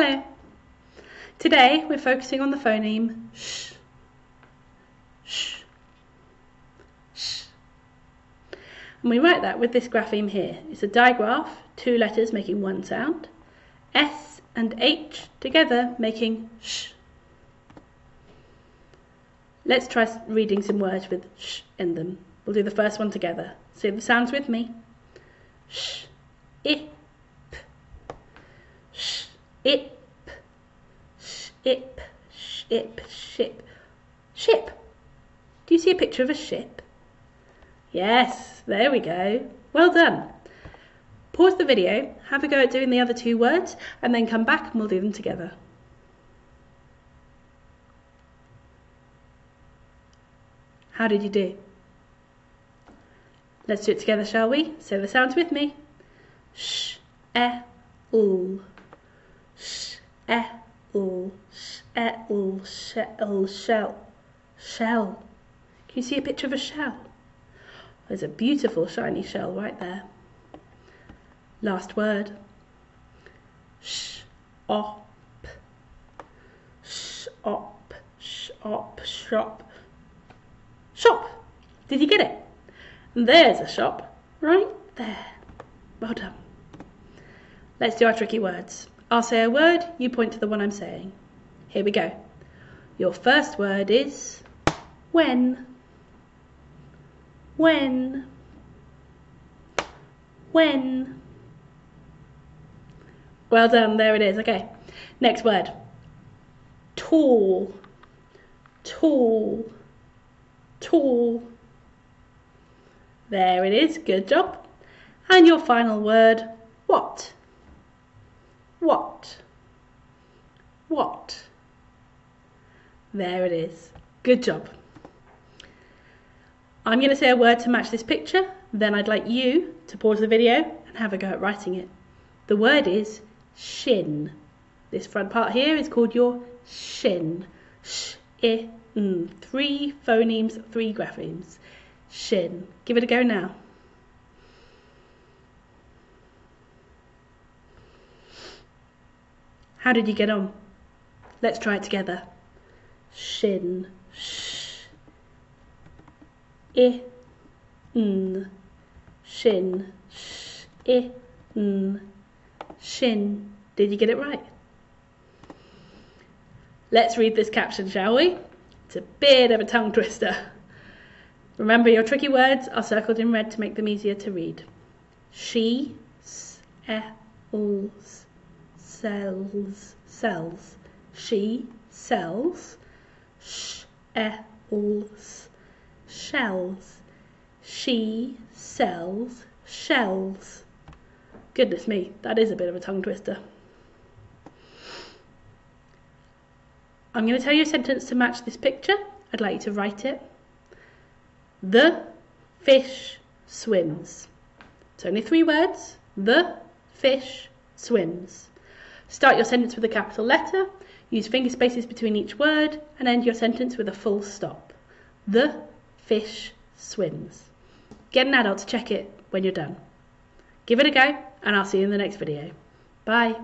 Hello. Today we're focusing on the phoneme sh. Sh. Sh. And we write that with this grapheme here. It's a digraph, two letters making one sound. S and H together making sh. Let's try reading some words with sh in them. We'll do the first one together. Say the sounds with me. Sh, ip, ip, ship, ship, ship, ship. Do you see a picture of a ship? Yes, there we go. Well done. Pause the video, have a go at doing the other two words, and then come back and we'll do them together. How did you do? Let's do it together, shall we? Say the sounds with me. Sh, e, l. Sh, e, l. Sh, e, l. Sh, l. Shell. Shell. Can you see a picture of a shell? There's a beautiful shiny shell right there. Last word. Sh, op. Sh, op. Sh, op. Shop. Shop. Did you get it? There's a shop right there. Well done. Let's do our tricky words. I'll say a word, you point to the one I'm saying. Here we go. Your first word is when. When. When. Well done, there it is. Okay. Next word. Tall. Tall tall. There it is, good job. And your final word, what? What? What? There it is, good job. I'm going to say a word to match this picture, then I'd like you to pause the video and have a go at writing it. The word is shin. This front part here is called your shin. Sh, I, Mm, three phonemes, three graphemes. Shin. Give it a go now. How did you get on? Let's try it together. Shin. Sh. I. N. Shin. Sh. I. N. Shin. Did you get it right? Let's read this caption, shall we? It's a bit of a tongue twister. Remember, your tricky words are circled in red to make them easier to read. She sells, eh, sells, sells. She sells, shells, shells. She sells shells. Goodness me, that is a bit of a tongue twister. I'm going to tell you a sentence to match this picture. I'd like you to write it. The fish swims. It's only three words. The fish swims. Start your sentence with a capital letter, use finger spaces between each word, and end your sentence with a full stop. The fish swims. Get an adult to check it when you're done. Give it a go, and I'll see you in the next video. Bye.